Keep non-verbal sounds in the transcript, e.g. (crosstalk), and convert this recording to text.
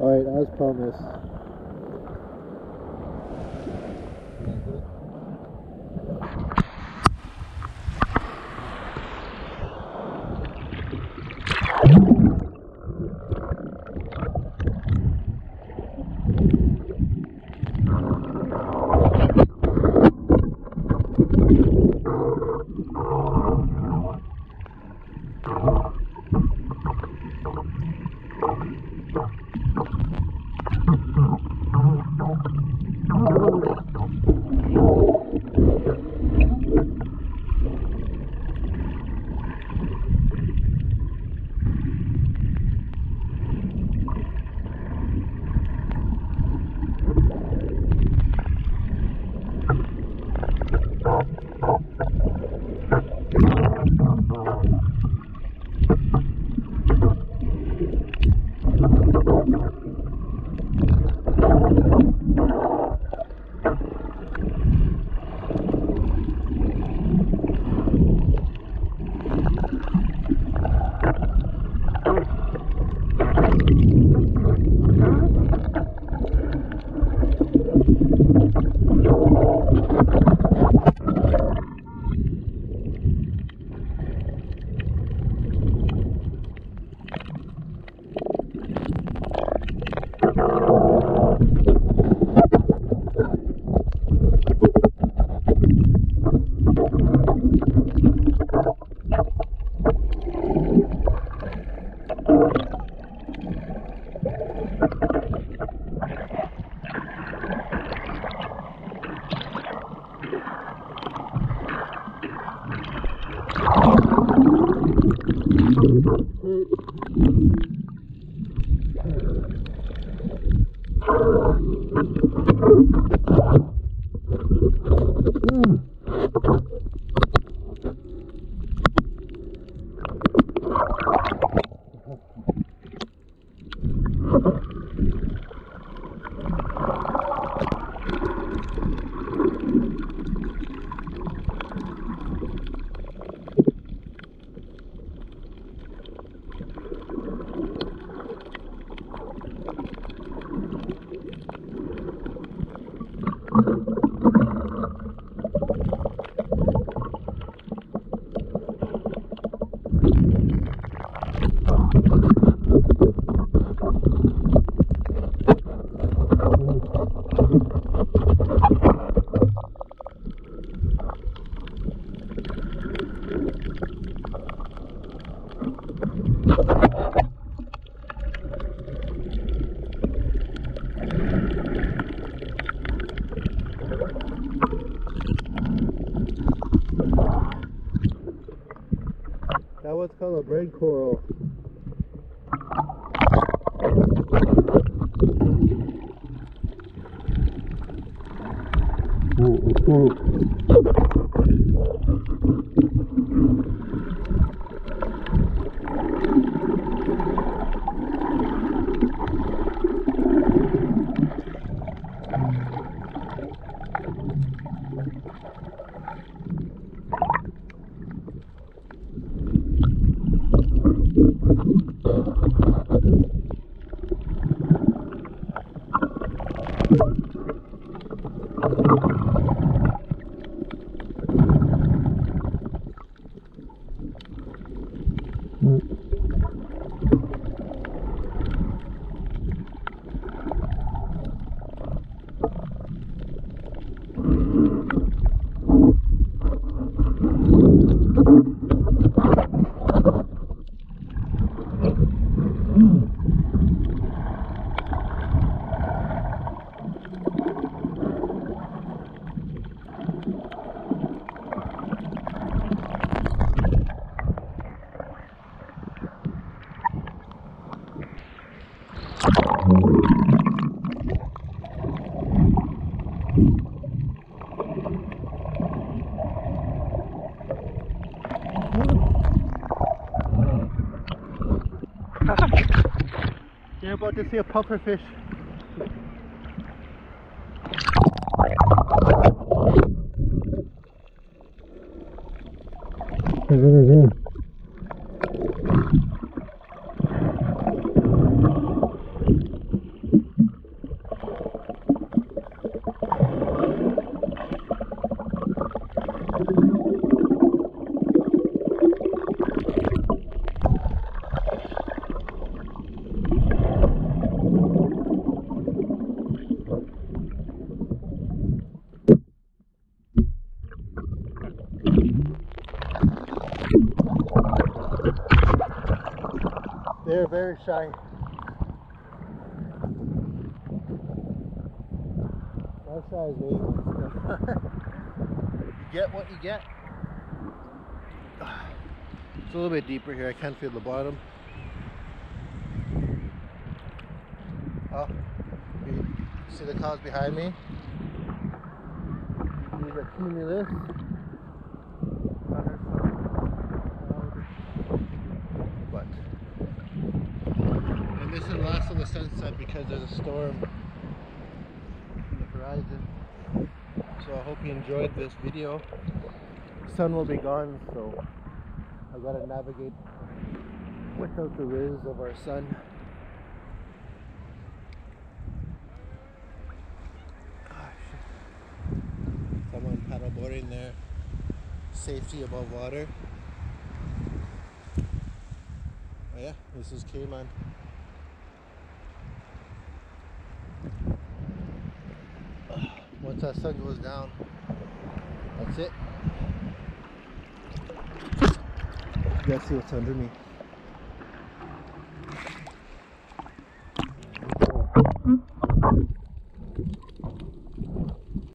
Alright, as promised. That was called a brain coral. Oh, oh, oh. You're about to see a pufferfish. very They're very shy. That size (laughs) you get what you get. It's a little bit deeper here. I can't feel the bottom. Oh, you see the clouds behind me? These are cumulus. This is last of the sunset because there's a storm in the horizon. So I hope you enjoyed this video. Sun will be gone, so I gotta navigate without the rays of our sun. Ah. Someone paddleboarding there. Safety above water. Oh yeah, this is Cayman. Once that sun goes down, that's it. You guys see what's under me.